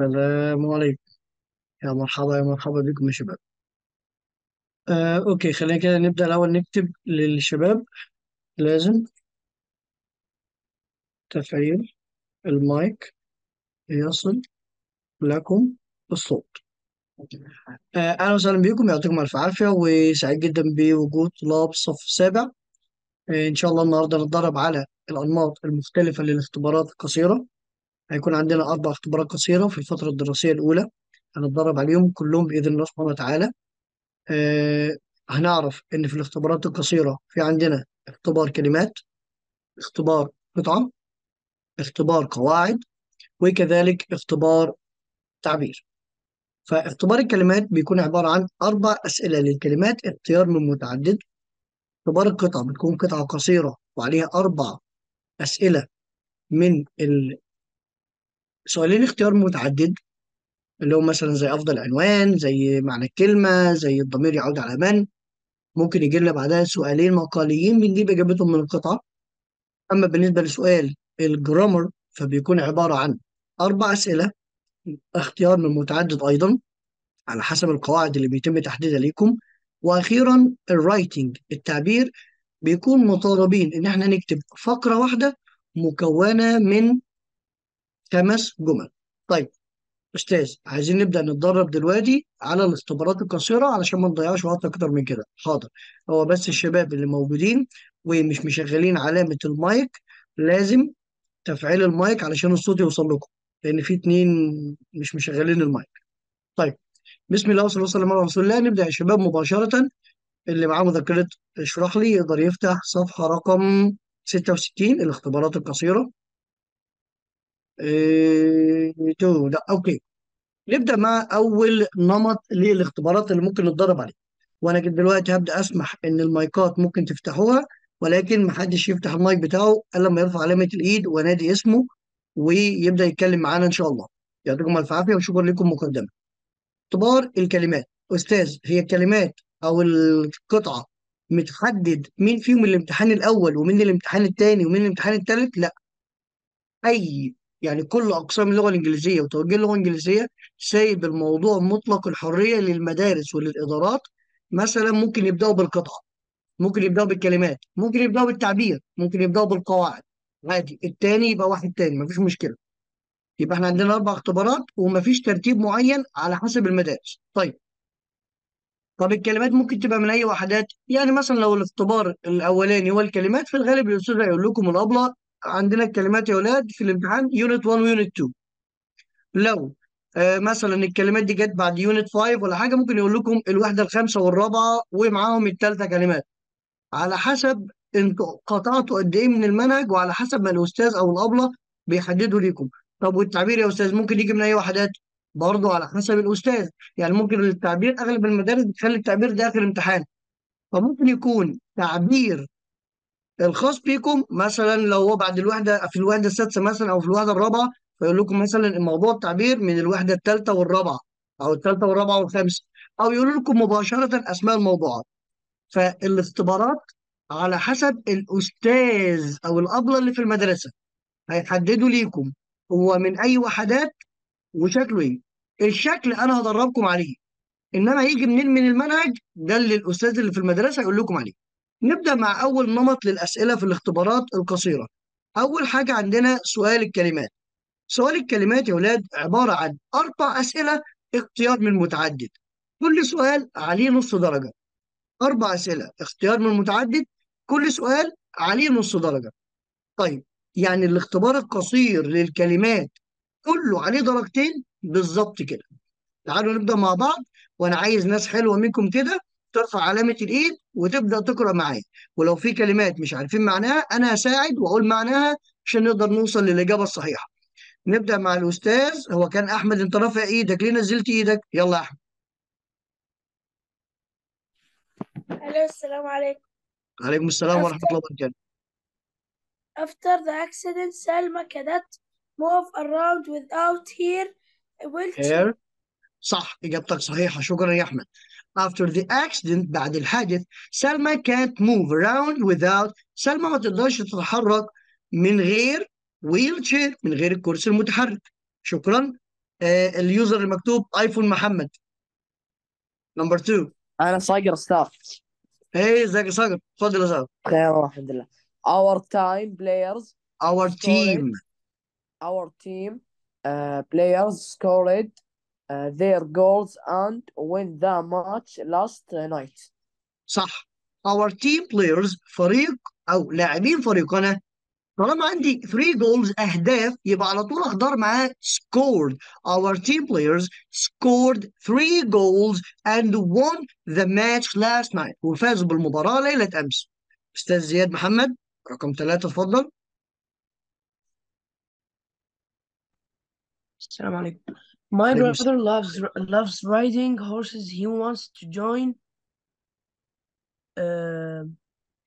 السلام عليكم. يا مرحبا يا مرحبا بكم يا شباب. آه، أوكي خلينا كده نبدأ الأول نكتب للشباب. لازم. تفعيل المايك يصل لكم الصوت آه، أهلا وسهلا بكم يعطيكم ألف عافية وسعيد جدا بوجود طلاب الصف السابع آه، إن شاء الله النهاردة نتدرب على الأنماط المختلفة للاختبارات القصيرة. هيكون عندنا أربع اختبارات قصيرة في الفترة الدراسية الأولى هنتدرب عليهم كلهم بإذن الله سبحانه وتعالى. آه، هنعرف إن في الاختبارات القصيرة في عندنا اختبار كلمات اختبار قطعة اختبار قواعد وكذلك اختبار تعبير. فاختبار الكلمات بيكون عبارة عن أربع أسئلة للكلمات اختيار من متعدد. اختبار القطعة بتكون قطعة قصيرة وعليها أربع أسئلة من السؤالين اختيار متعدد اللي هو مثلا زي أفضل عنوان زي معنى الكلمة زي الضمير يعود على من. ممكن يجي لنا بعدها سؤالين مقاليين بنجيب إجابتهم من القطعة أما بالنسبة لسؤال الجرامر فبيكون عبارة عن أربع أسئلة اختيار من متعدد أيضا على حسب القواعد اللي بيتم تحديدها ليكم. وأخيرا الرايتنج التعبير بيكون مطالبين إن إحنا نكتب فقرة واحدة مكونة من خمس جمل. طيب أستاذ عايزين نبدأ نتدرب دلوقتي على الاختبارات القصيرة علشان ما نضيعش وقت أكتر من كده. حاضر. هو بس الشباب اللي موجودين ومش مشغلين علامة المايك لازم تفعيل المايك علشان الصوت يوصل لكم لأن في اتنين مش مشغلين المايك. طيب بسم الله والصلاة والسلام على رسول الله. نبدأ يا شباب مباشرة. اللي معاه مذكرة اشرح لي يقدر يفتح صفحة رقم 66 الاختبارات القصيرة. إيه... تو لا okay. نبدأ مع أول نمط للاختبارات اللي ممكن نتدرب عليه. وأنا كده دلوقتي هبدأ أسمح إن المايكات ممكن تفتحوها ولكن محدش يفتح المايك بتاعه إلا لما يرفع علامة الإيد وانادي اسمه ويبدأ يتكلم معانا إن شاء الله. يعطيكم ألف عافية وشكرا لكم مقدما. اختبار الكلمات. أستاذ هي الكلمات أو القطعة متحدد مين فيهم الامتحان الأول ومين الامتحان الثاني ومين الامتحان الثالث؟ لا. أي يعني كل أقسام اللغة الإنجليزية وتوجيه اللغة الإنجليزية سايب الموضوع مطلق الحرية للمدارس وللإدارات. مثلا ممكن يبدأوا بالقطعه ممكن يبدأوا بالكلمات ممكن يبدأوا بالتعبير ممكن يبدأوا بالقواعد. عادي التاني يبقى واحد تاني مفيش مشكلة. يبقى إحنا عندنا أربع اختبارات ومفيش ترتيب معين على حسب المدارس. طيب. طب الكلمات ممكن تبقى من أي وحدات؟ يعني مثلا لو الاختبار الأولاني هو الكلمات في الغالب الأستاذ هيقول لكم الأبلة عندنا الكلمات يا أولاد في الامتحان unit 1 و unit 2 لو آه مثلا الكلمات دي جت بعد unit 5 ولا حاجة ممكن يقول لكم الوحده الخامسة والرابعة ومعاهم الثالثه كلمات. على حسب أنتوا قطعتوا قد إيه من المنهج وعلى حسب ما الأستاذ أو الأبلة بيحددوا ليكم. طب والتعبير يا أستاذ ممكن يجي من أي وحدات؟ برضه على حسب الأستاذ. يعني ممكن التعبير أغلب المدارس بتخلي التعبير ده آخر امتحان. فممكن يكون تعبير الخاص بيكم مثلا لو هو بعد الوحدة في الوحدة السادسة مثلا أو في الوحدة الرابعة فيقول لكم مثلا الموضوع التعبير من الوحدة الثالثة والرابعة أو الثالثة والرابعة والخامسة أو يقولوا لكم مباشرة اسماء الموضوعات فالاختبارات على حسب الأستاذ أو الأبلة اللي في المدرسة هيحددوا ليكم هو من أي وحدات وشكله إيه. الشكل أنا هدربكم عليه. إنما هيجي منين من المنهج؟ ده اللي الأستاذ اللي في المدرسة يقول لكم عليه. نبدأ مع أول نمط للأسئلة في الاختبارات القصيرة. أول حاجة عندنا سؤال الكلمات. سؤال الكلمات يا ولاد عبارة عن أربع أسئلة اختيار من متعدد. كل سؤال عليه نص درجة. أربع أسئلة اختيار من متعدد كل سؤال عليه نص درجة. طيب يعني الاختبار القصير للكلمات كله عليه درجتين؟ بالظبط كده. تعالوا نبدأ مع بعض وأنا عايز ناس حلوة منكم كده ترفع علامة الإيد وتبدأ تقرأ معايا. ولو في كلمات مش عارفين معناها أنا هساعد وأقول معناها عشان نقدر نوصل للإجابة الصحيحة. نبدأ مع الأستاذ هو كان أحمد أنت رافع إيدك. ليه نزلت إيدك؟ يلا يا أحمد. Hello, السلام عليكم. عليكم السلام ورحمة After, الله وبركاته. after the accident, Selma cannot move around without her wheelchair. صح إجابتك صحيحة. شكرا يا أحمد. After the accident بعد الحادث سلمى can't move around without سلمى ما تقدرش تتحرك من غير wheelchair من غير الكرسي المتحرك. شكرا. آه ال user المكتوب آيفون محمد. number 2 أنا صقر أستاذ. إيه ازيك يا صقر. اتفضل يا صقر بخير الحمد لله. Our team players our team. Our team uh, players scored their goals and win the match last night. صح. Our team players فريق أو لاعبين فريقنا طالما عندي 3 goals أهداف يبقى على طول اختار معاه scored. Our team players scored 3 goals and won the match last night. وفازوا بالمباراة ليلة أمس. أستاذ زياد محمد رقم ثلاثة اتفضل. السلام عليكم. My brother loves loves riding horses. He wants to join. Uh,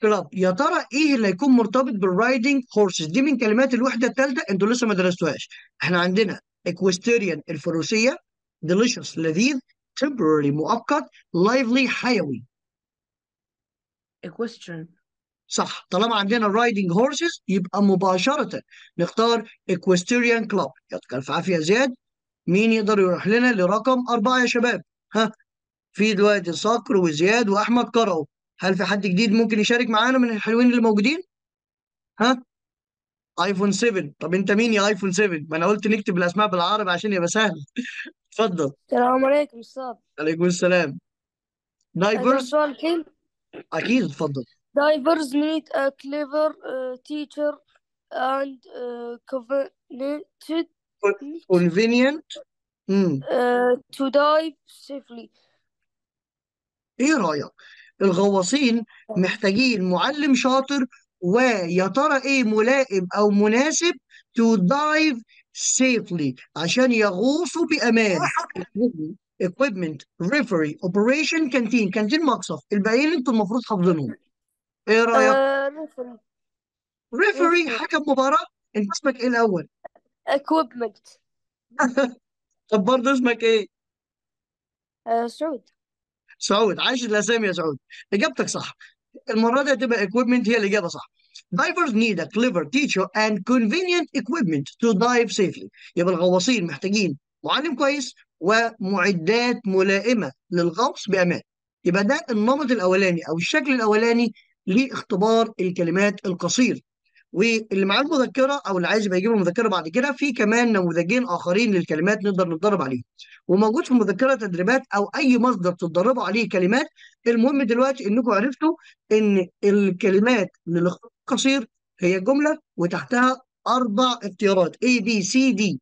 club يا ترى إيه اللي هيكون مرتبط بال riding horses دي من كلمات الوحدة الثالثه أنتوا لسه ما درستوهاش. إحنا عندنا equestrian الفروسية delicious لذيذ temporary مؤقت lively حيوي equestrian. صح. طالما عندنا riding horses يبقى مباشرة نختار equestrian club. يعطيك الف عافية زياد. مين يقدر يروح لنا لرقم أربعة يا شباب؟ ها في دلوقتي صقر وزياد وأحمد قرأوا هل في حد جديد ممكن يشارك معانا من الحلوين اللي موجودين؟ ها؟ iPhone 7 طب أنت مين يا iPhone 7 ما أنا قلت نكتب الأسماء بالعربي عشان يبقى سهل. اتفضل. السلام عليكم أستاذ. عليكم السلام. ده first سؤال الحين أكيد اتفضل. A clever uh, teacher and uh, covenanted convenient? امم uh, to dive safely. إيه رأيك؟ الغواصين محتاجين معلم شاطر ويا ترى إيه ملائم أو مناسب to dive safely عشان يغوصوا بأمان. Equipment referee operation canteen كانتين مقصف. الباقيين أنتوا المفروض حافظينهم. إيه رأيك؟ Uh, referee. referee referee. حكم مباراة. انت اسمك إيه الأول؟ Equipment. طب برضه اسمك إيه؟ Uh, سعود. سعود. عايش الأسامي يا سعود. إجابتك صح. المرة دي هتبقى equipment هي الإجابة صح. Divers need a clever teacher and convenient equipment to dive safely. يبقى الغواصين محتاجين معلم كويس ومعدات ملائمة للغوص بأمان. يبقى ده النمط الأولاني أو الشكل الأولاني لاختبار الكلمات القصير. واللي معاه المذكرة أو اللي عايز يبقى يجيب المذكرة بعد كده في كمان نموذجين آخرين للكلمات نقدر نتدرب عليهم. وموجود في مذكرة تدريبات أو أي مصدر تتدربوا عليه كلمات المهم دلوقتي إنكم عرفتوا إن الكلمات للاختصار القصير هي جملة وتحتها أربع اختيارات A B C D.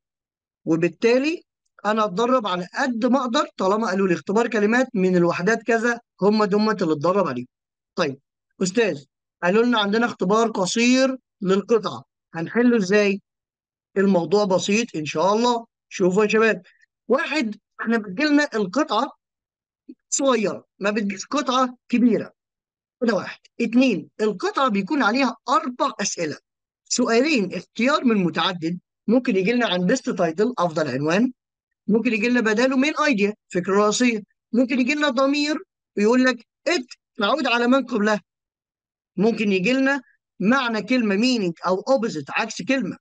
وبالتالي أنا أتدرب على قد ما أقدر طالما قالوا لي اختبار كلمات من الوحدات كذا هم دول اللي اتدرب عليهم. طيب أستاذ قالوا لنا عندنا اختبار قصير للقطعة. هنحله إزاي؟ الموضوع بسيط إن شاء الله. شوفوا يا شباب. واحد إحنا بتجيلنا القطعة صغيرة ما بتجيش قطعة كبيرة. ده واحد. اتنين القطعة بيكون عليها أربع أسئلة. سؤالين اختيار من متعدد. ممكن يجي لنا عن best title أفضل عنوان. ممكن يجي لنا بداله main idea فكرة رئيسية. ممكن يجي لنا ضمير ويقول لك it تعود على من قبلها. ممكن يجي لنا معنى كلمة meaning أو opposite عكس كلمة.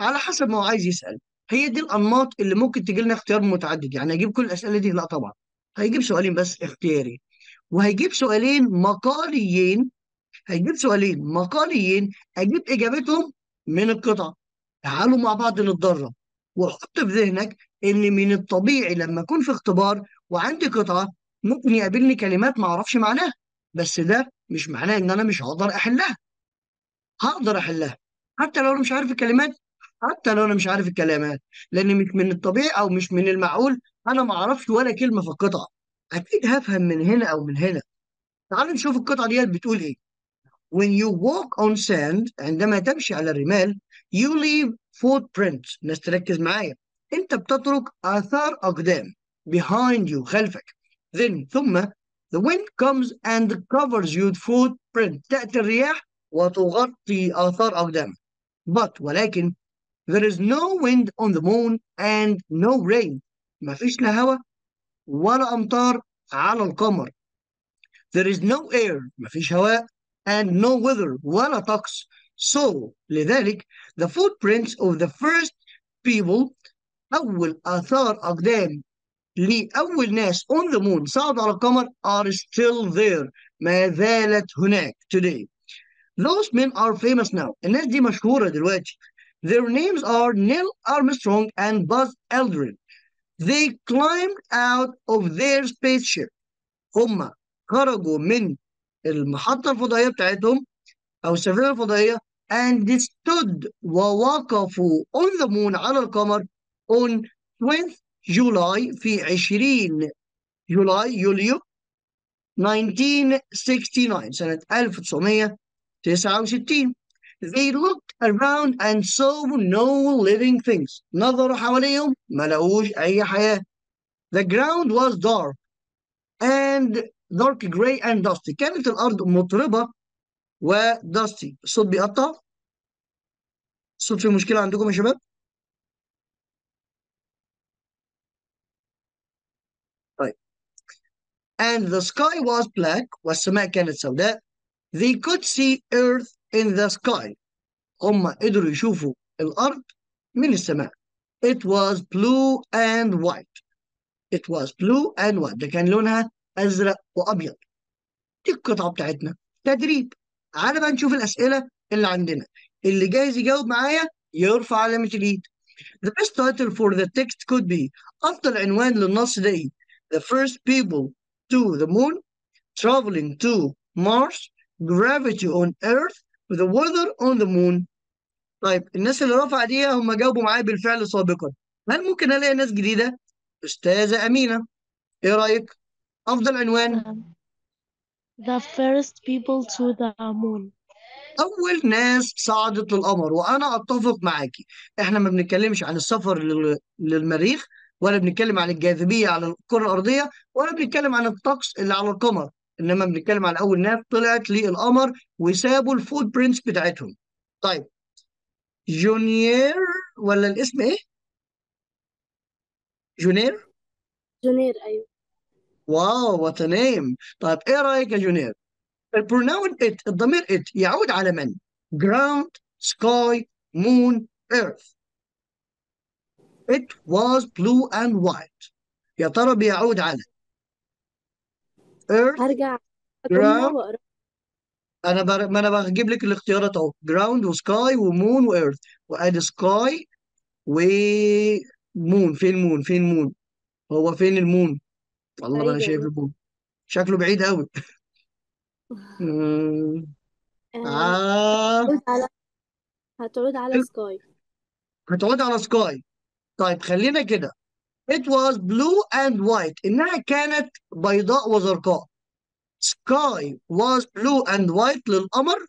على حسب ما هو عايز يسأل. هي دي الأنماط اللي ممكن تجي لنا اختيار متعدد. يعني هيجيب كل الأسئلة دي؟ لا طبعا. هيجيب سؤالين بس اختياري. وهيجيب سؤالين مقاليين. هيجيب سؤالين مقاليين. أجيب إجابتهم من القطعه تعالوا مع بعض نتدرب. وحط في ذهنك إن من الطبيعي لما أكون في اختبار وعندي قطعه ممكن يقابلني كلمات ما أعرفش معناها. بس ده مش معناه إن أنا مش هقدر أحلها. هقدر أحلها. حتى لو أنا مش عارف الكلمات حتى لو أنا مش عارف الكلمات لأن مش من الطبيعي أو مش من المعقول أنا ما أعرفش ولا كلمة في القطعة. أكيد هفهم من هنا أو من هنا. تعالوا نشوف القطعة دي بتقول إيه. When you walk on sand عندما تمشي على الرمال you leave footprints. الناس تركز معايا. أنت بتترك آثار أقدام behind you خلفك. Then ثم the wind comes and covers your footprint. تأتي الرياح وتغطي آثار أقدامك but ولكن there is no wind on the moon and no rain ما فيش لا هواء ولا أمطار على القمر there is no air ما فيش هواء and no weather ولا طقس so لذلك the footprints of the first people أول آثار أقدام لأول ناس on the moon صعدوا على القمر are still there ما زالت هناك today those men are famous now الناس دي مشهورة دلوقتي their names are Neil Armstrong and Buzz Aldrin they climbed out of their spaceship هم خرجوا من المحطة الفضائية بتاعتهم أو السفينة الفضائية and stood ووقفوا on the moon على القمر on 20th جولاي في 20 جولاي يوليو 1969 سنة 1969 They looked around and saw no living things. نظروا حواليهم ما لقوش أي حياة The ground was dark and dark gray and dusty. كانت الأرض مطربة وداستي الصوت بيقطع الصوت فيه مشكلة عندكم يا شباب؟ طيب. And the sky was black والسماء كانت سوداء. They could see earth in the sky. هم قدروا يشوفوا الأرض من السماء. It was blue and white. It was blue and white. ده كان لونها أزرق وأبيض. دي القطعة بتاعتنا. تدريب. تعالى بقى نشوف الأسئلة اللي عندنا. اللي جايز يجاوب معايا يرفع علامة الإيد The best title for the text could be أفضل عنوان للنص ده إيه؟ The first people to the moon traveling to Mars gravity on Earth the weather on the moon. طيب الناس اللي رفع دي هم جاوبوا معايا بالفعل سابقا. هل ممكن ألاقي ناس جديدة؟ أستاذة أمينة إيه رأيك؟ أفضل عنوان؟ The first people to the moon. أول ناس صعدت للقمر وأنا أتفق معاكي. إحنا ما بنتكلمش عن السفر لل- للمريخ ولا بنتكلم عن الجاذبية على الكرة الأرضية ولا بنتكلم عن الطقس اللي على القمر. إنما بنتكلم عن أول ناس طلعت للقمر وسابوا ال footprints بتاعتهم. طيب جونيير ولا الاسم إيه؟ جونير جونير أيوة. wow what name طيب إيه رأيك يا جونير ال pronoun it الضمير it يعود على من؟ Ground sky moon earth. It was blue and white. يا ترى بيعود على earth هرجع أكملها ground. أنا بر... ما أنا بجيب لك الاختيارات أهو. Ground وسكاي ومون وايرث وادي سكاي ومون فين مون فين مون هو فين المون؟ والله ما أنا شايف ال moon. شكله بعيد قوي. آه، آه. هتعود على هتعود على سكاي هتقعد على سكاي طيب خلينا كده. It was blue and white. إنها كانت بيضاء وزرقاء. Sky was blue and white للقمر.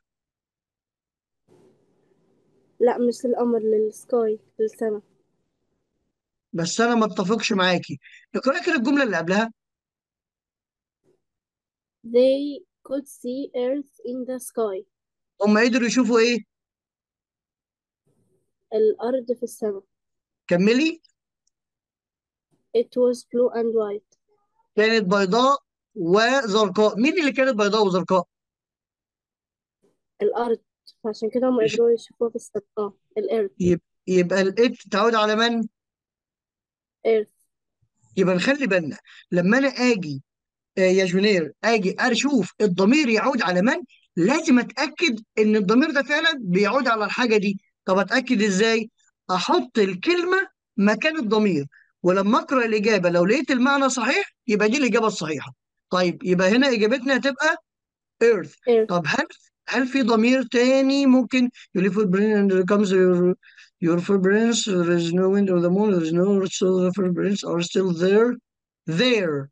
لا مش للقمر للسكاي للسما. بس أنا ما اتفقش معاكي. اقرأ كده الجملة اللي قبلها. They could see earth in the sky. هم قدروا يشوفوا إيه؟ الأرض في السماء كملي. It was blue and white. كانت بيضاء وزرقاء. مين اللي كانت بيضاء وزرقاء؟ الأرض. فعشان كده هم قدروا يشوفوها في السماء الأرض. يبقى, يبقى الإت تعود على من؟ Earth. يبقى نخلي بالنا. لما أنا آجي آه، يا جونير آجي أشوف الضمير يعود على من لازم أتأكد إن الضمير ده فعلا بيعود على الحاجة دي. طب أتأكد إزاي؟ أحط الكلمة مكان الضمير. ولما أقرأ الإجابة لو لقيت المعنى صحيح يبقى دي الإجابة الصحيحة. طيب يبقى هنا إجابتنا هتبقى earth. طب هل هل في ضمير تاني ممكن؟ your little brain and there comes your your footprints there is no wind on the moon. There is no so the footprints are still there. There.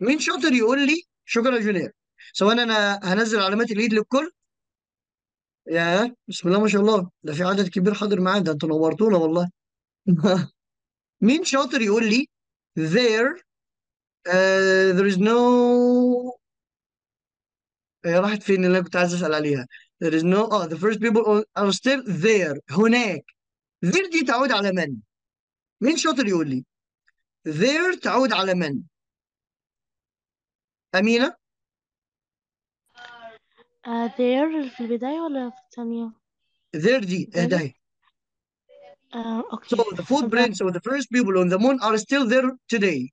مين شاطر يقول لي؟ شكرا يا جونير سواء أنا هنزل علامات الإيد للكل. يا بسم الله ما شاء الله. ده في عدد كبير حاضر معانا. ده أنتوا نورتونا والله. مين شاطر يقول لي there uh, there is no هي راحت فين اللي أنا كنت عايز أسأل عليها. There is no آه the first people are still there هناك. There دي تعود على من؟ مين شاطر يقول لي؟ There تعود على من؟ أمينة؟ Uh, there في البداية ولا في الثانية؟ there دي اهدى Uh, So okay. the footprints of the first people on the moon are still there today.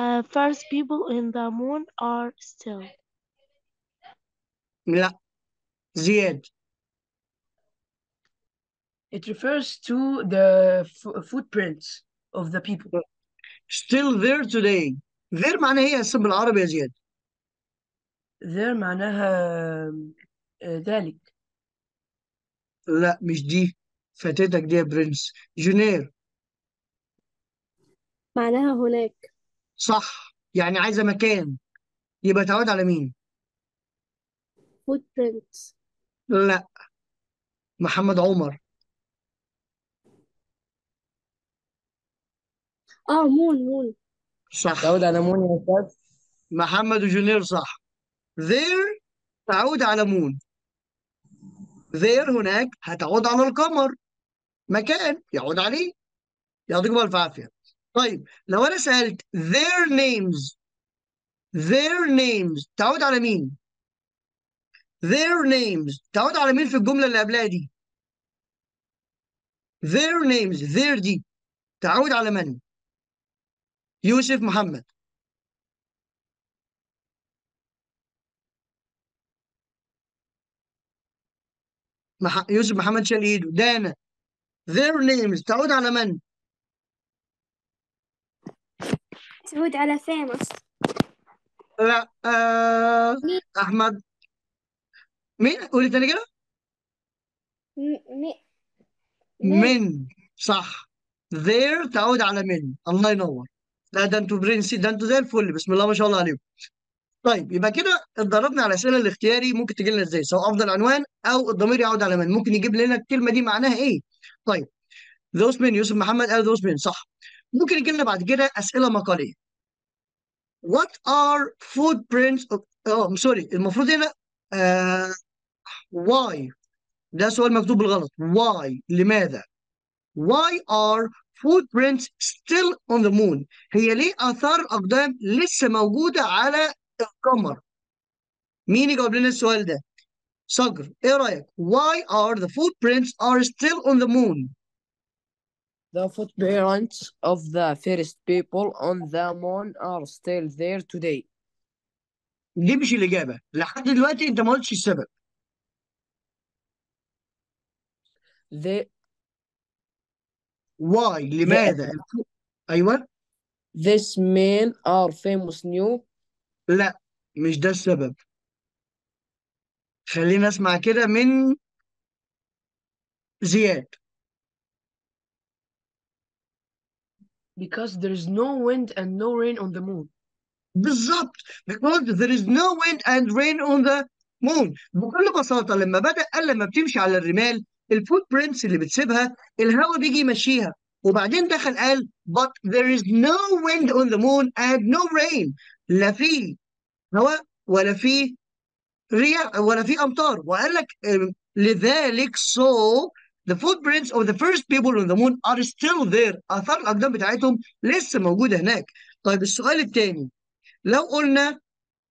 Uh, first people in the moon are still. لا زياد It refers to the fo- footprints of the people. still there today. there معناها ايه اسم بالعربي يا زياد؟ There معناها آه، ذلك. لا مش دي فاتتك دي يا برنس جونير معناها هناك. صح. يعني عايزة مكان. يبقى تعود على مين؟ footprints. لا. محمد عمر. آه moon moon. صح. تعود على moon يا أستاذ؟ محمد وجونير صح. There تعود على moon. There هناك هتعود على القمر. مكان يعود عليه يعطيكم ألف عافية. طيب لو أنا سألت their names their names تعود على مين؟ their names تعود على مين في الجملة اللي قبلها دي؟ their names their دي تعود على من؟ يوسف محمد. مح... يوسف محمد شال إيده. دانا. Their names تعود على من؟ تعود على famous لا آه... أحمد. مين؟ قولي تاني كده. من. صح. There تعود على من. الله ينور. لا ده أنتوا برنسي ده أنتوا زي الفل. بسم الله ما شاء الله عليكم. طيب يبقى كده اتدربنا على الاسئله الاختياري ممكن تجي لنا إزاي؟ سواء أفضل عنوان أو الضمير يعود على من. ممكن يجيب لنا الكلمة دي معناها إيه؟ طيب those men يوسف محمد قال those men صح. ممكن يجي لنا بعد كده أسئلة مقالية. What are footprints of آه سوري المفروض هنا آه why. ده سؤال مكتوب بالغلط. Why لماذا؟ Why are footprints still on the moon هي ليه آثار الأقدام لسه موجودة على القمر مين يجاوب لنا السؤال ده صقر إيه رأيك why are the footprints are still on the moon The footprints of the first people on the moon are still there today. دي مش الإجابة لحد دلوقتي أنت ما قلتش السبب The, why لماذا أيوه these men are famous new لا مش ده السبب. خلينا أسمع كده من زياد. Because there is no wind and no rain on the moon. بالظبط. Because there is no wind and rain on the moon. بكل بساطة لما بدأ قال لما بتمشي على الرمال ال footprints اللي بتسيبها الهواء بيجي يمشيها. وبعدين دخل قال but there is no wind on the moon and no rain. لا في هواء ولا في رياح ولا في أمطار. وقال لك لذلك so the footprints of the first people on the moon are still there. آثار الأقدام بتاعتهم لسه موجودة هناك. طيب السؤال الثاني لو قلنا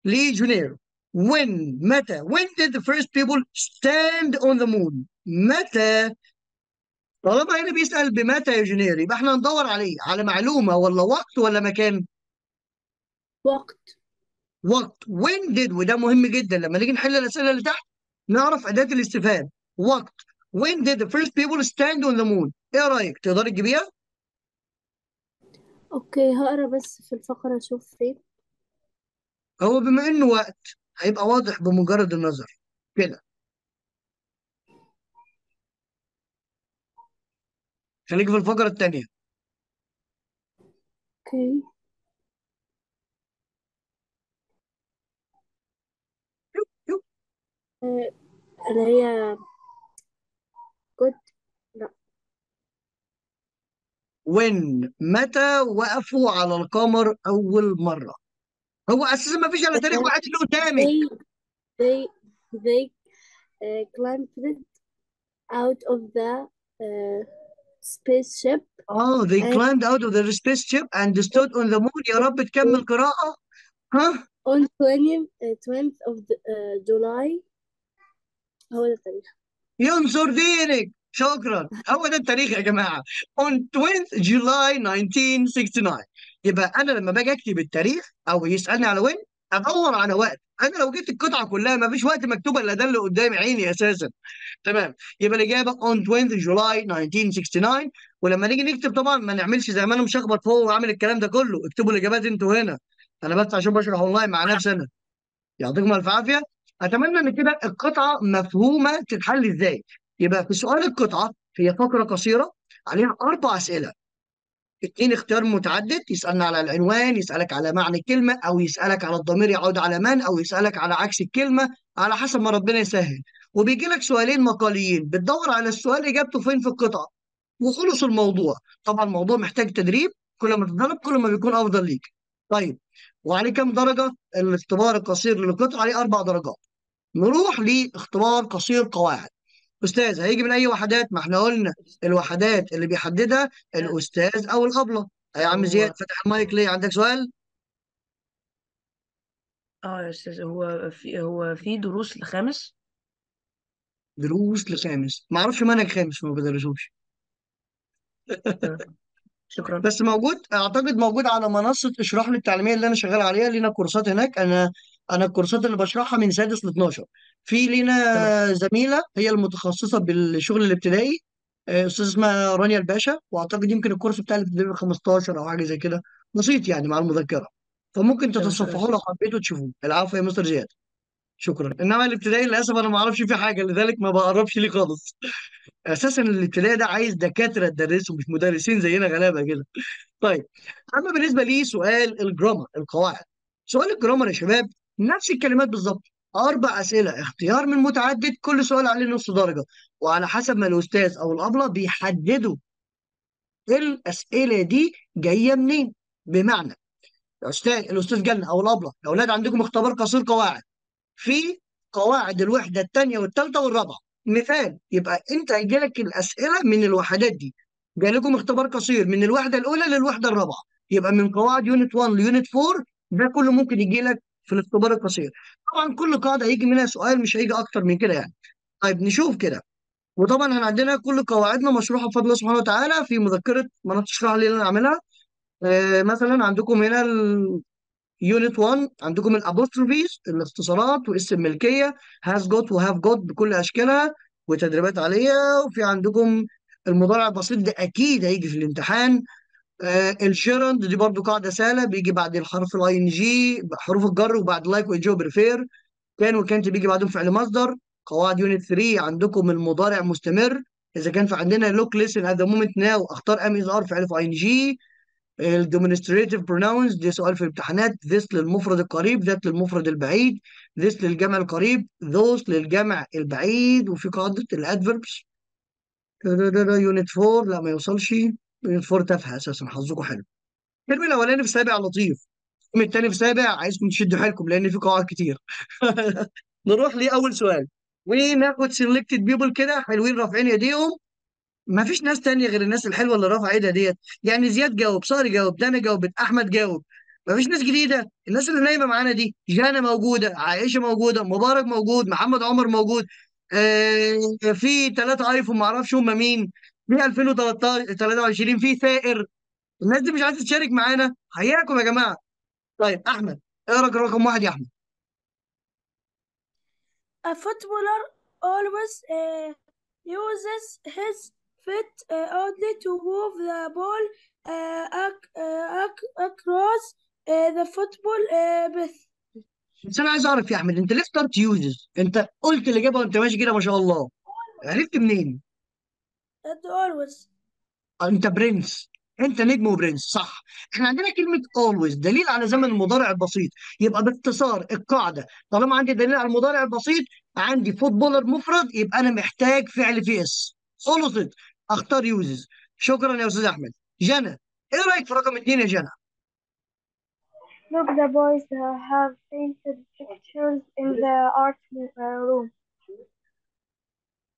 لجونير when متى when did the first people stand on the moon متى؟ طالما هنا بيسأل بمتى يا جونير يبقى إحنا ندور عليه. على معلومة ولا وقت ولا مكان؟ وقت. وقت when did وده مهم جدا لما نيجي نحل الأسئلة اللي تحت نعرف أداة الاستفهام وقت when did the first people stand on the moon إيه رأيك؟ تقدري تجيبيها؟ okay هقرأ بس في الفقرة أشوف فين. هو بما إنه وقت هيبقى واضح بمجرد النظر. كده. خليك في الفقرة الثانية أوكي آه، اللي هي جود when متى وقفوا على القمر أول مرة هو أساسا ما فيش إلا تاريخ واحد اللي قدامك they they uh, climbed out of the uh, spaceship آه they and climbed out of the spaceship and stood on the moon يا رب تكمل قراءة ها on 20 uh, 20th of the, uh, July هو ده التاريخ. ينصر دينك. شكرا. هو ده التاريخ يا جماعة. On 20th July 1969 يبقى أنا لما باجي أكتب التاريخ أو يسألني على وين أدور على وقت. أنا لو جبت القطعة كلها ما فيش وقت مكتوبة إلا ده اللي قدام عيني أساسا. تمام. يبقى الإجابة on 20th July 1969 ولما نيجي نكتب طبعا ما نعملش زي ما أنا مشخبط فوق وعامل الكلام ده كله. اكتبوا الإجابات أنتوا هنا. أنا بس عشان بشرح اونلاين مع نفسي أنا. يعطيكم ألف عافية. أتمنى إن كده القطعة مفهومة تتحل إزاي. يبقى في سؤال القطعة هي فقرة قصيرة عليها أربع أسئلة. اتنين اختيار متعدد يسألنا على العنوان يسألك على معنى الكلمة أو يسألك على الضمير يعود على من أو يسألك على عكس الكلمة على حسب ما ربنا يسهل. وبيجي لك سؤالين مقاليين بتدور على السؤال إجابته فين في القطعة وخلص الموضوع. طبعا الموضوع محتاج تدريب كل ما تتدرب كل ما بيكون أفضل ليك. طيب وعليه كام درجة؟ الاختبار القصير للقطعة عليه أربع درجات. نروح لاختبار قصير قواعد. أستاذ هيجي من أي وحدات؟ ما إحنا قلنا الوحدات اللي بيحددها الأستاذ أو الابله يا عم زياد فتح المايك ليه؟ عندك سؤال؟ آه يا أستاذ هو في هو في دروس الخامس دروس لخامس. ما أعرفش منهج خامس ما بدرسوش. آه، شكرا. بس موجود أعتقد موجود على منصة اشراح لي التعليمية اللي أنا شغال عليها لينا كورسات هناك. أنا أنا الكورسات اللي بشرحها من سادس ل 12 في تمام. لينا زميلة هي المتخصصة بالشغل الابتدائي آه، أستاذ اسمها رانيا الباشا وأعتقد يمكن الكورس بتاعي الابتدائي 15 أو حاجة زي كده. بسيط يعني مع المذكرة. فممكن تمام شكرا تتصفحوا لو حبيتوا تشوفوه العفو يا مستر زياد. شكرا. إنما الابتدائي للأسف أنا ما أعرفش فيه حاجة لذلك ما بقربش ليه خالص. أساسا الابتدائي ده عايز دكاترة تدرسه مش مدرسين زينا غلابة كده. طيب أما بالنسبة لي سؤال الجرامر القواعد. سؤال الجرامر يا شباب نفس الكلمات بالظبط. أربع أسئلة اختيار من متعدد كل سؤال عليه نص درجة. وعلى حسب ما الأستاذ أو الأبلة بيحددوا الأسئلة دي جاية منين. بمعنى الاستاذ الأستاذ جالنا أو الأبلة يا أولاد عندكم اختبار قصير قواعد. في قواعد الوحدة الثانية والثالثه والرابعة. مثال يبقى أنت هيجيلك الأسئلة من الوحدات دي. جاي لكم اختبار قصير من الوحدة الأولى للوحدة الرابعة. يبقى من قواعد unit 1 ل unit 4 ده كله ممكن يجي لك في الاختبار القصير. طبعا كل قاعدة هيجي منها سؤال مش هيجي أكتر من كده يعني. طيب نشوف كده. وطبعا إحنا عندنا كل قواعدنا مشروحة بفضل الله سبحانه وتعالى في مذكرة مناطق الشرح اللي أنا عاملها. آه مثلا عندكم هنا unit 1 عندكم ال apostrophes الاختصارات واسم الملكية has got و have got بكل أشكالها وتدريبات عليها وفي عندكم المضارع البسيط ده أكيد هيجي في الامتحان. آه دي برضو قاعدة سهلة بيجي بعد الحرف ال ing حروف الجر وبعد like و enjoy prefer كان وكانت بيجي بعدهم فعل مصدر. قواعد unit 3 عندكم المضارع مستمر. إذا كان في عندنا look listen at the moment now أختار am is are فعل في ing ال demonstrative pronouns دي سؤال في الامتحانات. this للمفرد القريب that للمفرد البعيد. these للجمع القريب those للجمع البعيد. وفي قاعدة ال adverbs unit 4 لا ما يوصلش. 4 تافهه أساسا حظكم حلو. الترم الأولاني في سابع لطيف الترم الثاني في سابع عايزكم تشدوا حيلكم لأن في قواعد كتير. نروح لأول سؤال. وناخد selected people كده حلوين رافعين ايديهم ما فيش ناس تانية غير الناس الحلوة اللي رافعة إيدها ديت. يعني زياد جاوب صاري جاوب دانا جاوبت أحمد جاوب. ما فيش ناس جديدة. الناس اللي نايمة معانا دي جانا موجودة عائشة موجودة مبارك موجود محمد عمر موجود آه في ثلاثة ايفون ما أعرفش هم مين. في 2013 23 في ثائر الناس دي مش عايزة تشارك معانا. حياكم يا جماعة. طيب أحمد اقرا رقم واحد يا أحمد؟ A footballer always uh, uses his feet uh, only to move the ball uh, ac- uh, ac- across uh, the football uh. بس أنا عايز أعرف يا أحمد أنت ليه اخترت uses أنت قلت الإجابة وأنت ماشي كده ما شاء الله. عرفت منين؟ And always. انت برنس. انت نجم وبرنس صح. إحنا عندنا كلمة always دليل على زمن المضارع البسيط يبقى باختصار القاعدة. طالما عندي دليل على المضارع البسيط عندي footballer مفرد يبقى أنا محتاج فعل في s خلصت أختار uses شكرا يا أستاذ أحمد. جنى. إيه رأيك في رقم اتنين يا جنى؟ Look, the boys uh, have painted pictures in the art uh, room.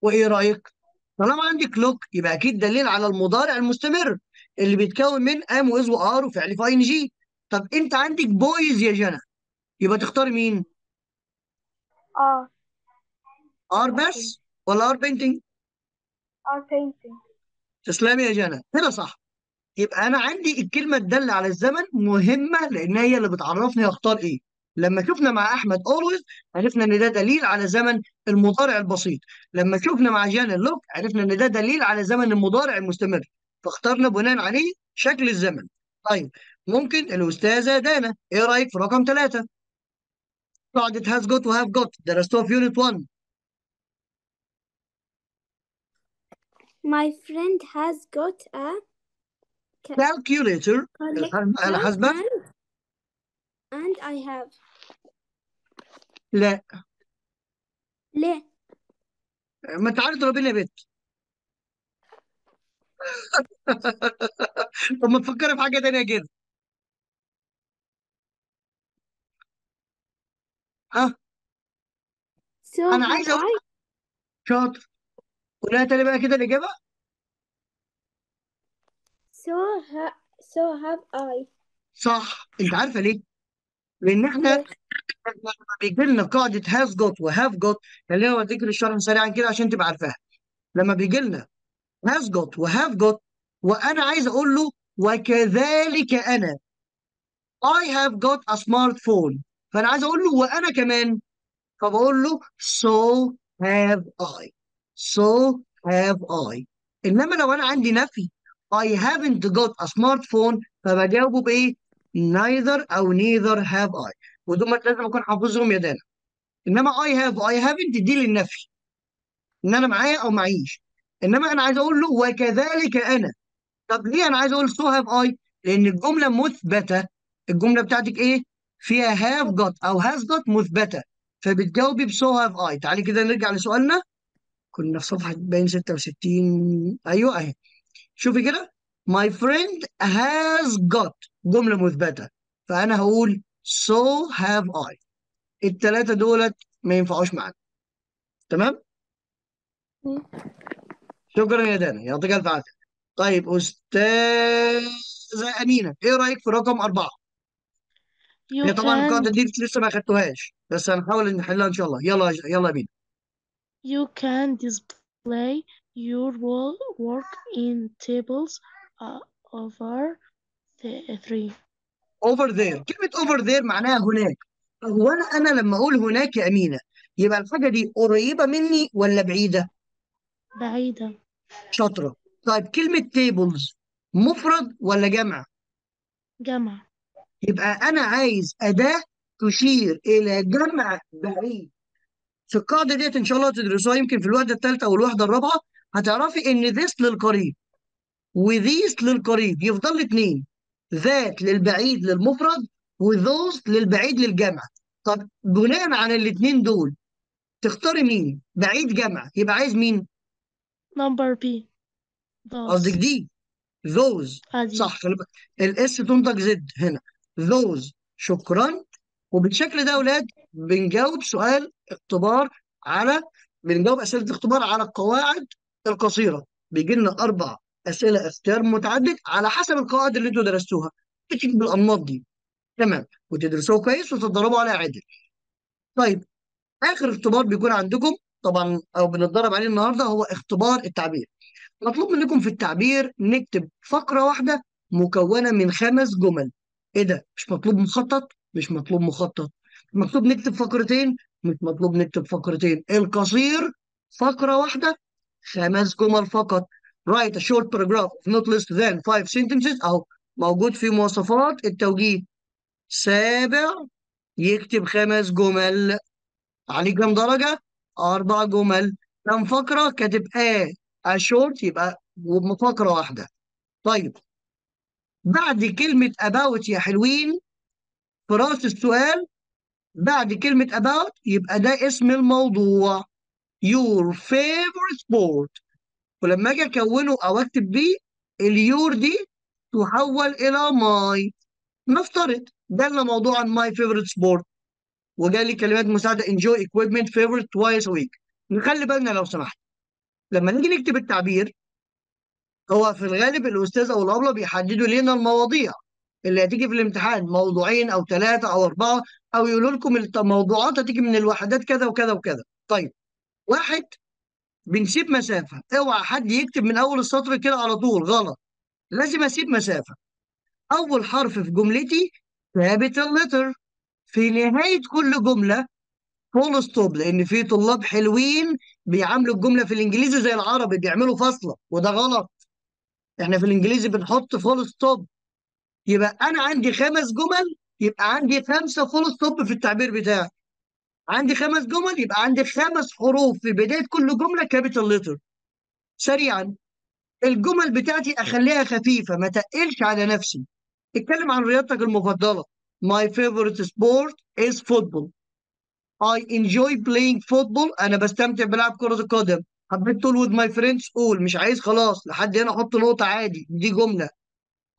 وإيه رأيك؟ طالما عندي look يبقى أكيد دليل على المضارع المستمر اللي بيتكون من am و is و are وفعل في ing طب أنت عندك boys يا جنى يبقى تختار مين؟ Ah, are بس ولا are painting are painting. تسلمي يا جنى. كده صح. يبقى أنا عندي الكلمة الداله على الزمن مهمة لأن هي اللي بتعرفني أختار إيه. لما شفنا مع أحمد always عرفنا إن ده دليل على زمن المضارع البسيط. لما شفنا مع جانا look عرفنا إن ده دليل على زمن المضارع المستمر. فاخترنا بناء عليه شكل الزمن. طيب ممكن الأستاذة دانا إيه رأيك في رقم ثلاثة قاعدة has got و have got درستوها في يونت 1 My friend has got a calculator. حاسبه and and I have لا. ليه ما انت عارف تضربيني يا بنت طب ما تفكري في حاجة تانية كده. ها؟ Have عايز أقول I. شاطر. قولها تاني بقى كده الإجابة. So ha so have I. صح. أنت عارفة ليه؟ لأن إحنا ليه لما بيجي لنا قاعدة has got و have got خلينا اوديك الشرح سريعا كده عشان تبقى عارفاها. لما بيجي لنا has got و have got وأنا عايز أقول له وكذلك أنا I have got a smartphone. فأنا عايز أقول له وأنا كمان. فبقول له so have I so have I. إنما لو أنا عندي نفي I haven't got a smartphone فبجاوبه بإيه؟ Neither أو neither have I. ودول لازم أكون حافظهم يا دانا إنما I have I haven't دي للنفي إن أنا معايا أو معيش. إنما أنا عايز أقول له وكذلك أنا. طب ليه أنا عايز أقول so have I لأن الجملة مثبتة. الجملة بتاعتك إيه؟ فيها have got أو has got مثبتة. فبتجاوبي ب so have I. تعالي كده نرجع لسؤالنا. كنا في صفحة باين 66 أيوه أهي. شوفي كده. My friend has got. جملة مثبتة. فأنا هقول so have I. الثلاثه دولت ما ينفعوش معانا. تمام. شكرا يا دانا يعطيك ألف عافية. طيب أستاذة أمينة إيه رأيك في رقم You هي طبعا can القاعدة دي لسه ما خدتوهاش بس هنحاول نحلها إن شاء الله. يلا يلا بينا you can display your wo- work in tables uh, over the three. Over there. كلمة over there معناها هناك. هو أنا أنا لما أقول هناك يا أمينة يبقى الحاجة دي قريبة مني ولا بعيدة؟ بعيدة. شاطرة. طيب كلمة tables مفرد ولا جمع؟ جمع. يبقى أنا عايز أداة تشير إلى جمع بعيد. في القاعدة ديت إن شاء الله تدرسوها يمكن في الوحده الثالثه أو الوحده الرابعة هتعرفي إن this للقريب وذيس للقريب. يفضل لي اتنين. ذات للبعيد للمفرد وذوز للبعيد للجمع. طب بناء على الاتنين دول تختاري مين؟ بعيد جمع. يبقى عايز مين؟ Number B. قصدك دي؟ those عادي صح الاس تنطق زد هنا. those شكرا. وبالشكل ده يا أولاد بنجاوب سؤال اختبار على بنجاوب أسئلة اختبار على القواعد القصيرة. بيجي لنا أربع أسئلة اختيار متعدد على حسب القواعد اللي أنتوا درستوها. بتيجي بالأنماط دي. تمام. وتدرسوه كويس وتتدربوا عليها عدل طيب آخر اختبار بيكون عندكم طبعا أو بنتدرب عليه النهارده هو اختبار التعبير. مطلوب منكم في التعبير نكتب فقرة واحدة مكونة من خمس جمل. إيه ده؟ مش مطلوب مخطط؟ مش مطلوب مخطط. مطلوب نكتب فقرتين؟ مش مطلوب نكتب فقرتين. القصير فقرة واحدة خمس جمل فقط. Write a short paragraph of not less than five sentences. اهو موجود في مواصفات التوجيه سابع. يكتب خمس جمل. عليه كام درجة؟ أربع جمل. كام فقرة؟ كاتب A. A short يبقى فقرة واحدة. طيب. بعد كلمة about يا حلوين في رأس السؤال بعد كلمة about يبقى ده اسم الموضوع. Your favorite sport. ولما أجي اكونه أو اكتب بيه ال your دي تحول إلى my. نفترض ده موضوع عن my favorite sport. وجالي كلمات enjoy equipment favorite twice a week. نخلي بالنا لو سمحت. لما نيجي نكتب التعبير هو في الغالب الأستاذ أو الأبلة بيحددوا لنا المواضيع اللي هتيجي في الامتحان موضوعين أو ثلاثة أو أربعة أو يقولوا لكم الموضوعات هتيجي من الوحدات كذا وكذا وكذا. طيب واحد بنسيب مسافة. اوعى حد يكتب من أول السطر كده على طول. غلط. لازم أسيب مسافة. أول حرف في جملتي capital letter. في نهاية كل جملة full stop لأن في طلاب حلوين بيعاملوا الجملة في الإنجليزي زي العربي بيعملوا فاصلة وده غلط. إحنا في الإنجليزي بنحط full stop يبقى أنا عندي خمس جمل يبقى عندي خمسة full stop في التعبير بتاعي. عندي خمس جمل يبقى عندي خمس حروف في بداية كل جملة capital letter سريعا الجمل بتاعتي أخليها خفيفة ما تقلش على نفسي. اتكلم عن رياضتك المفضلة. My favorite sport is football. I enjoy playing football. أنا بستمتع بلعب كرة القدم. حبيت تقول with my friends قول مش عايز خلاص لحد هنا أحط نقطة عادي. دي جملة.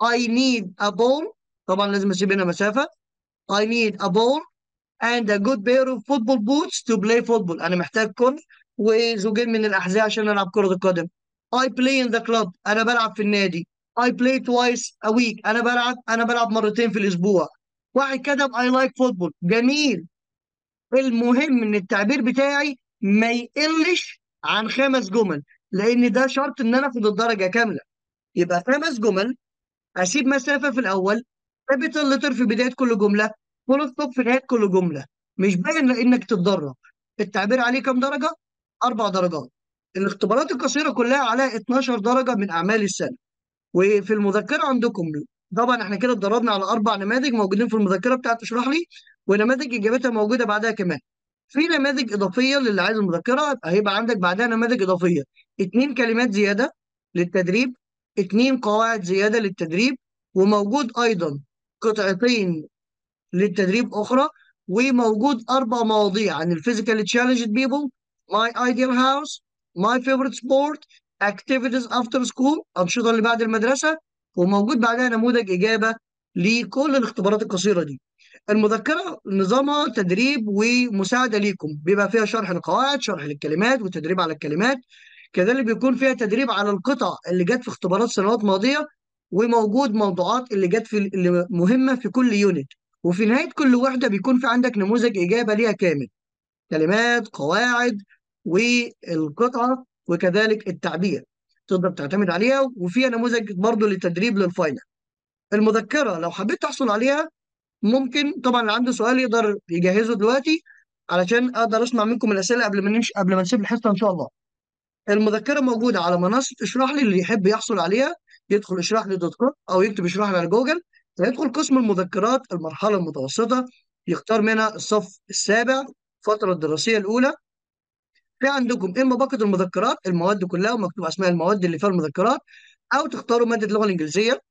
I need a ball. طبعا لازم أسيب هنا مسافة. I need a ball. And a good pair of football boots to play football. أنا محتاج كل وزوجين من الأحذية عشان ألعب كرة القدم. I play in the club. أنا بلعب في النادي. I play twice a week. أنا بلعب أنا بلعب مرتين في الأسبوع. واحد كتب I like football. جميل. المهم إن التعبير بتاعي ما يقلش عن خمس جمل لأن ده شرط إن أنا أخد الدرجة كاملة. يبقى خمس جمل أسيب مسافة في الأول capital letter في بداية كل جملة full stop في نهايه كل جملة. مش باين لانك تتدرب. التعبير عليه كام درجة؟ أربع درجات. الاختبارات القصيرة كلها عليها 12 درجة من أعمال السنة. وفي المذكرة عندكم طبعا إحنا كده اتدربنا على أربع نماذج موجودين في المذكرة بتاعت اشرح لي ونماذج إجابتها موجودة بعدها كمان. في نماذج إضافية للي عايز المذكرة هيبقى عندك بعدها نماذج إضافية. اتنين كلمات زيادة للتدريب اتنين قواعد زيادة للتدريب وموجود أيضا قطعتين للتدريب أخرى وموجود أربع مواضيع عن ال physically challenged people my ideal house my favorite sport activities after school أنشطة اللي بعد المدرسة وموجود بعدها نموذج إجابة لكل الاختبارات القصيرة دي. المذكرة نظامها تدريب ومساعدة ليكم بيبقى فيها شرح القواعد شرح للكلمات وتدريب على الكلمات. كذلك بيكون فيها تدريب على القطع اللي جت في اختبارات سنوات ماضية وموجود موضوعات اللي جت في اللي مهمة في كل unit وفي نهاية كل وحده بيكون في عندك نموذج إجابة ليها كامل. كلمات قواعد والقطعة وكذلك التعبير تقدر تعتمد عليها وفيها نموذج برضو للتدريب لل final. المذكرة لو حبيت تحصل عليها ممكن طبعا اللي عنده سؤال يقدر يجهزه دلوقتي علشان أقدر أسمع منكم الأسئلة قبل ما نمشي قبل ما نسيب الحصة إن شاء الله. المذكرة موجودة على منصة اشرح لي اللي يحب يحصل عليها يدخل اشرح لي dot com أو يكتب اشرح لي على جوجل فيدخل قسم المذكرات المرحلة المتوسطة يختار منها الصف السابع الفترة الدراسية الأولى. في عندكم إما باقة المذكرات؟ المواد كلها ومكتوب أسماء المواد اللي فيها المذكرات أو تختاروا مادة اللغة الإنجليزية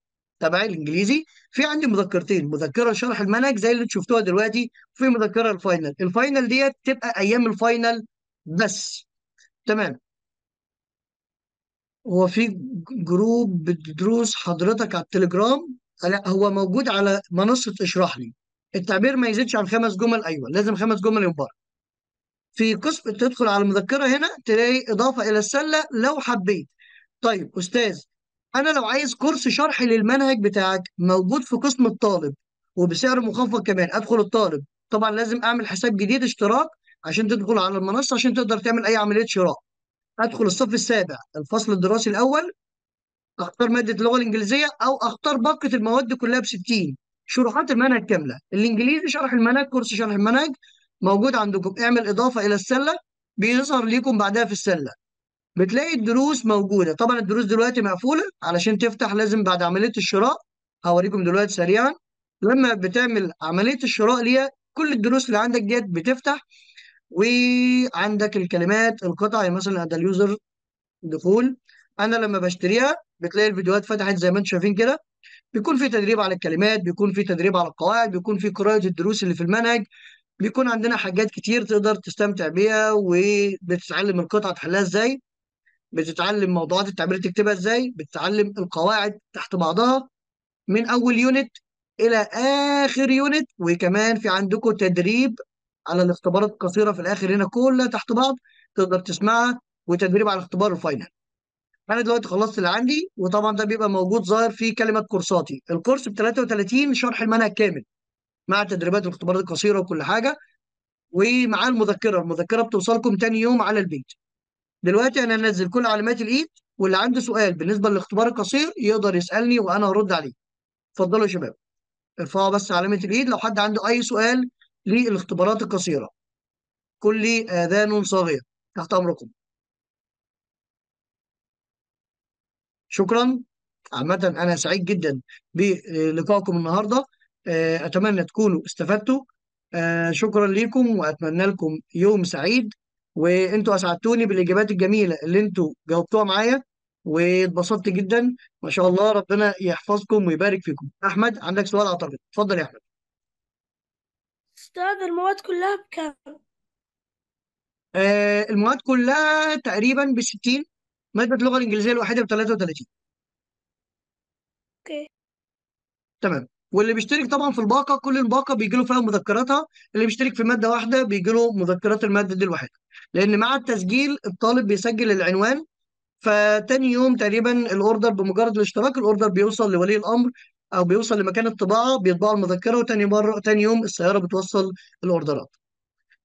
تبع الإنجليزي. في عندي مذكرتين مذكرة شرح المنهج زي اللي شفتوها دلوقتي وفي مذكرة ال final. ال final ديت تبقى أيام ال final بس. تمام. هو في group دروس حضرتك على التليجرام. لا هو موجود على منصة اشرح لي. التعبير ما يزيدش عن خمس جمل أيوه لازم خمس جمل يبقى في قسم تدخل على المذكرة هنا تلاقي إضافة إلى السلة لو حبيت. طيب أستاذ أنا لو عايز كورس شرح للمنهج بتاعك موجود في قسم الطالب وبسعر مخفض كمان أدخل الطالب. طبعا لازم أعمل حساب جديد اشتراك عشان تدخل على المنصة عشان تقدر تعمل أي عملية شراء. أدخل الصف السابع الفصل الدراسي الأول اختار مادة اللغة الإنجليزية أو اختار باقة المواد كلها ب 60 شروحات المنهج كاملة. الإنجليزي شرح المنهج كورس شرح المنهج موجود عندكم. اعمل إضافة إلى السلة بيظهر ليكم بعدها في السلة. بتلاقي الدروس موجودة. طبعا الدروس دلوقتي مقفولة. علشان تفتح لازم بعد عملية الشراء هوريكم دلوقتي سريعا. لما بتعمل عملية الشراء ليها كل الدروس اللي عندك ديت بتفتح وعندك الكلمات القطع يعني مثلا ده اليوزر دخول. أنا لما بشتريها بتلاقي الفيديوهات فتحت زي ما أنتم شايفين كده. بيكون في تدريب على الكلمات بيكون في تدريب على القواعد بيكون في قراءة الدروس اللي في المنهج. بيكون عندنا حاجات كتير تقدر تستمتع بيها وبتتعلم القطعة تحلها إزاي بتتعلم موضوعات التعبير تكتبها إزاي بتتعلم القواعد تحت بعضها من أول unit إلى آخر unit وكمان في عندكم تدريب على الاختبارات القصيرة في الآخر هنا كلها تحت بعض تقدر تسمعها وتدريب على اختبار ال final أنا دلوقتي خلصت اللي عندي وطبعا ده بيبقى موجود ظاهر في كلمة كورساتي. ال course ب 33 شرح المنهج كامل مع تدريبات الاختبارات القصيره وكل حاجة ومع المذكرة المذكرة بتوصلكم تاني يوم على البيت. دلوقتي أنا هنزل كل علامات الإيد واللي عنده سؤال بالنسبة للاختبار القصير يقدر يسألني وأنا هرد عليه. اتفضلوا يا شباب. ارفعوا بس علامة الإيد لو حد عنده أي سؤال للاختبارات القصيرة. كل آذان صاغية تحت أمركم. شكرا. عامة أنا سعيد جدا بلقائكم النهاردة. آه، أتمنى تكونوا استفدتوا. آه، شكرا لكم وأتمنى لكم يوم سعيد. وأنتوا أسعدتوني بالإجابات الجميلة اللي أنتوا جاوبتوها معايا واتبسطت جدا. ما شاء الله ربنا يحفظكم ويبارك فيكم. أحمد عندك سؤال أعتقد اتفضل يا أحمد. أستاذ المواد كلها بكام؟ آه، المواد كلها تقريبا ب 60 مادة اللغة الإنجليزية الواحدة ب 33 okay. تمام. واللي بيشترك طبعا في الباقة كل الباقة بيجي له فيها مذكراتها. اللي بيشترك في مادة واحدة بيجي له مذكرات المادة دي الواحده لأن مع التسجيل الطالب بيسجل العنوان فتاني يوم تقريبا ال order بمجرد الاشتراك ال order بيوصل لولي الأمر أو بيوصل لمكان الطباعة بيطبعوا المذكرة وتاني مرة تاني يوم السيارة بتوصل الأوردرات.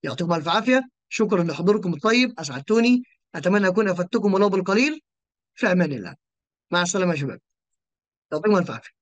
يعطيكم ألف عافية. شكرا لحضوركم الطيب. أسعدتوني. أتمنى اكون افدتكم ولو بالقليل في أمان الله. مع السلامة يا شباب. يعطيكم الف عافية.